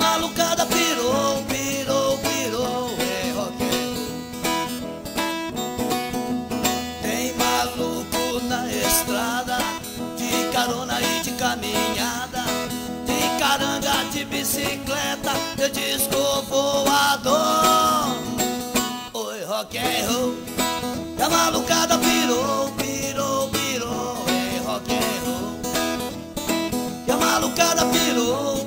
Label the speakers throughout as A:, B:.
A: malucada pirou, pirou, pirou, é roqueiro. Tem maluco na estrada, de carona e de caminhada, de caranga, de bicicleta, de disco voador. Oi, roqueiro, a tá malucada pirou, pirou, pirou, é roqueiro. E a malucada pirou.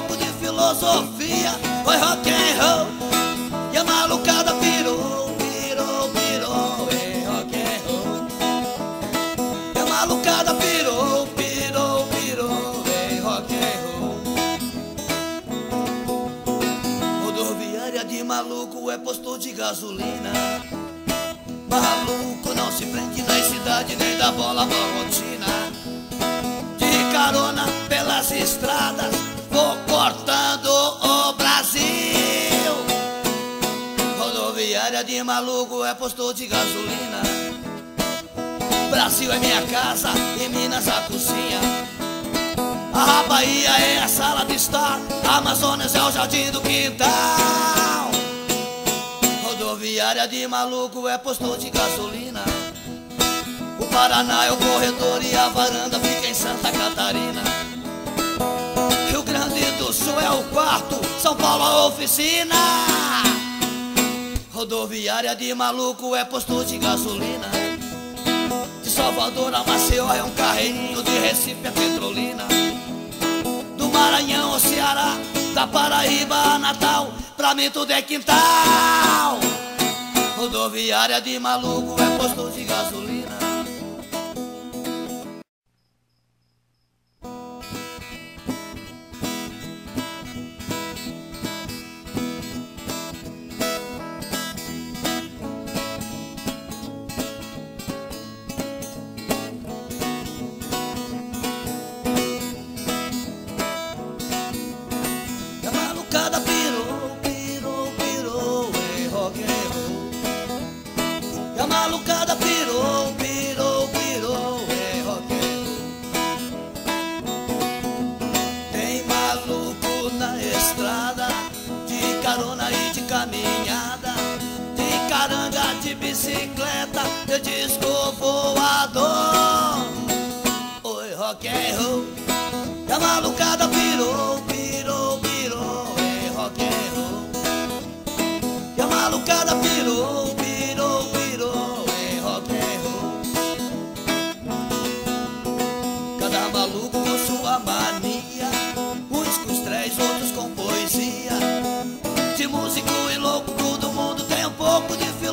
A: Pouco de filosofia. Oi, rock and roll, e a malucada pirou, pirou, pirou. Oi, rock and roll, e a malucada pirou, pirou, pirou. Oi, rock and roll. Rodoviária de maluco é posto de gasolina. Maluco não se prende na cidade nem da bola boa rotina. De carona pelas estradas, Rodoviária de maluco é posto de gasolina. Brasil é minha casa e Minas a cozinha. A Bahia é a sala de estar, Amazonas é o jardim do quintal. Rodoviária de maluco é posto de gasolina. O Paraná é o corredor e a varanda fica em Santa Catarina. Rio Grande do Sul é o quarto, São Paulo a oficina. Rodoviária de maluco é posto de gasolina. De Salvador a Maceió é um carreirinho, de Recife a Petrolina. Do Maranhão ao Ceará, da Paraíba a Natal, pra mim tudo é quintal. Rodoviária de maluco é posto de gasolina. Bicicleta, de disco voador. Oi, rock and roll. A malucada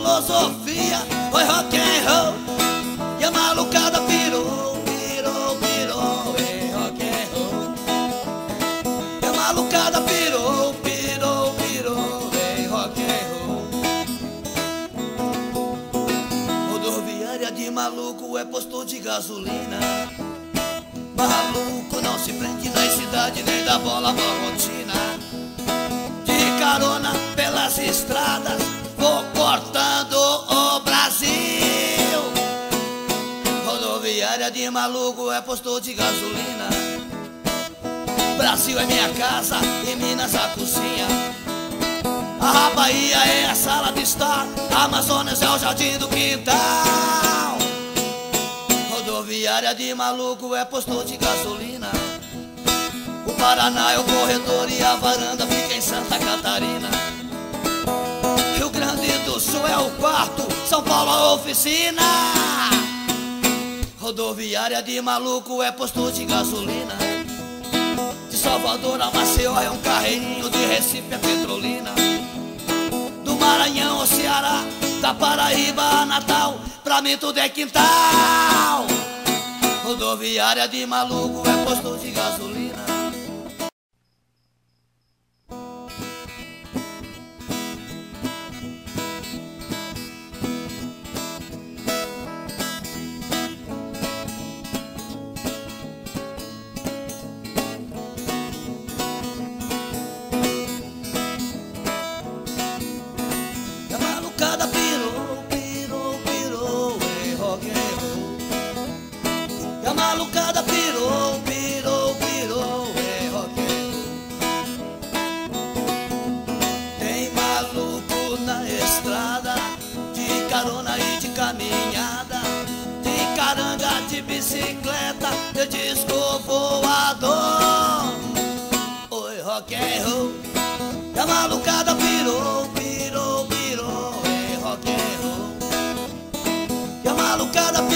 A: filosofia. Oi, rock and roll, e a malucada pirou, pirou, pirou, ei, rock and roll. E a malucada pirou, pirou, pirou, ei, rock and roll. Rodoviária de maluco é posto de gasolina. Maluco não se prende na cidade nem da bola boa rotina. De carona pelas estradas, vou cortando o Brasil. Rodoviária de maluco é posto de gasolina. Brasil é minha casa e Minas a cozinha. A Bahia é a sala de estar, Amazonas é o jardim do quintal. Rodoviária de maluco é posto de gasolina. O Paraná é o corredor e a varanda fica em Santa Catarina. É o quarto, São Paulo a oficina. Rodoviária de maluco é posto de gasolina. De Salvador a Maceió é um carreirinho, de Recife a Petrolina. Do Maranhão ao Ceará, da Paraíba a Natal, pra mim tudo é quintal. Rodoviária de maluco é posto de gasolina. De bicicleta, de disco voador. Oi, rock and roll, a malucada virou, virou, virou, é rock and roll. A malucada virou,